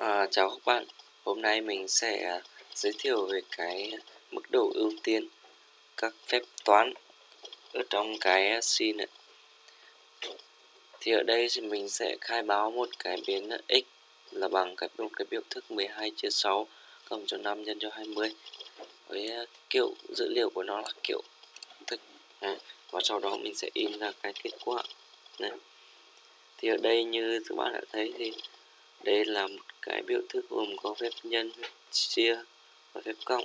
À, chào các bạn, hôm nay mình sẽ à, giới thiệu về cái mức độ ưu tiên các phép toán ở trong cái C này. Thì ở đây thì mình sẽ khai báo một cái biến x là bằng cái một cái biểu thức 12 chia 6 cộng cho 5 nhân cho 20 với à, kiểu dữ liệu của nó là kiểu thức và sau đó mình sẽ in ra cái kết quả này. Thì ở đây như các bạn đã thấy thì đây là một cái biểu thức gồm có phép nhân phép chia và phép cộng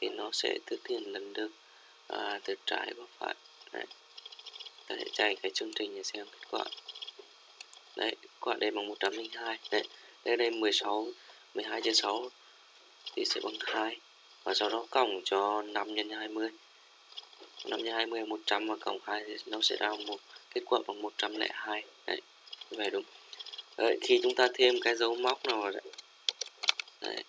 thì nó sẽ thực hiện lần lượt à, từ trái qua phải. Đấy. Ta sẽ chạy cái chương trình để xem kết quả. Đấy quả đây bằng 102 đấy đây đây 16 12 trên 6 thì sẽ bằng 2 và sau đó cộng cho 5 nhân 20 5 nhân 20 là 100 và cộng 2 thì nó sẽ ra một kết quả bằng 102 đấy như vậy đúng. Đấy, khi chúng ta thêm cái dấu móc nào vào đấy. Đấy.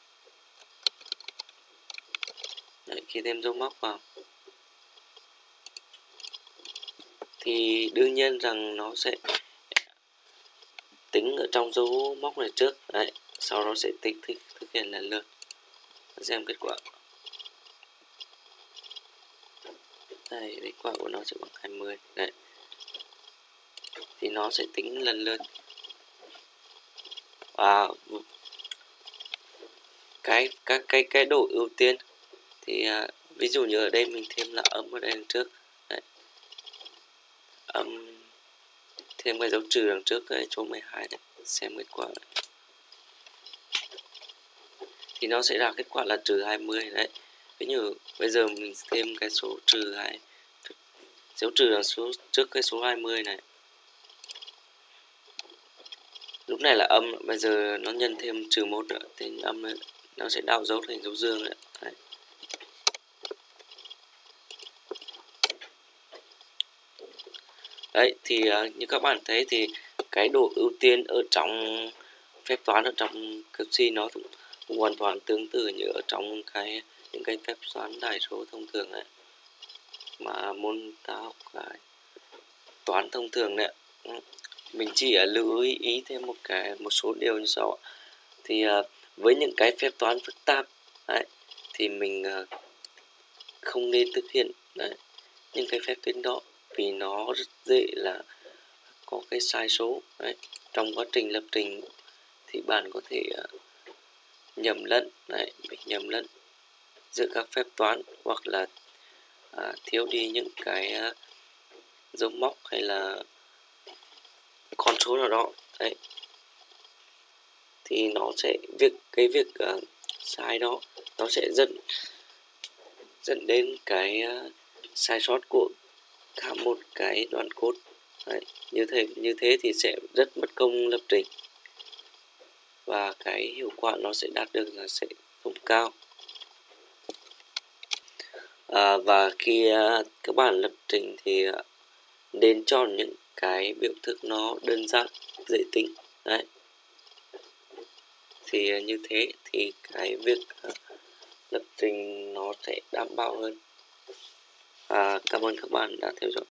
Đấy, khi thêm dấu móc vào. Thì đương nhiên rằng nó sẽ tính ở trong dấu móc này trước. Đấy sau đó sẽ tích thích thực hiện lần lượt. Xem kết quả. Đây kết quả của nó sẽ bằng 20 đấy. Thì nó sẽ tính lần lượt và cái các cái cái độ ưu tiên thì à, ví dụ như ở đây mình thêm là âm ở đây đằng trước Đấy. âm thêm cái dấu trừ đằng trước cái chỗ 12 này xem kết quả này. thì nó sẽ ra kết quả là trừ 20 đấy ví dụ bây giờ mình thêm cái số trừ hai dấu trừ đằng số trước cái số 20 này lúc này là âm bây giờ nó nhân thêm trừ một nữa thì âm này, nó sẽ đảo dấu thành dấu dương đấy. đấy. đấy thì uh, như các bạn thấy thì cái độ ưu tiên ở trong phép toán ở trong cực si nó cũng, cũng hoàn toàn tương tự như ở trong cái những cái phép toán đại số thông thường đấy mà môn ta học cái toán thông thường đấy mình chỉ lưu ý thêm một cái một số điều như sau thì à, với những cái phép toán phức tạp đấy, thì mình à, không nên thực hiện đấy, những cái phép tính đó vì nó rất dễ là có cái sai số đấy. trong quá trình lập trình thì bạn có thể à, nhầm lẫn đấy, mình nhầm lẫn giữa các phép toán hoặc là à, thiếu đi những cái dấu móc hay là số nào đó. Đấy. Thì nó sẽ việc cái việc uh, sai đó nó sẽ dẫn dẫn đến cái uh, sai sót của cả một cái đoạn code. Đấy. như thế như thế thì sẽ rất mất công lập trình. Và cái hiệu quả nó sẽ đạt được là sẽ không cao. À, và khi uh, các bạn lập trình thì uh, nên chọn những cái biểu thức nó đơn giản dễ tính. Đấy. Thì à, như thế thì cái việc à, lập trình nó sẽ đảm bảo hơn. À, cảm ơn các bạn đã theo dõi.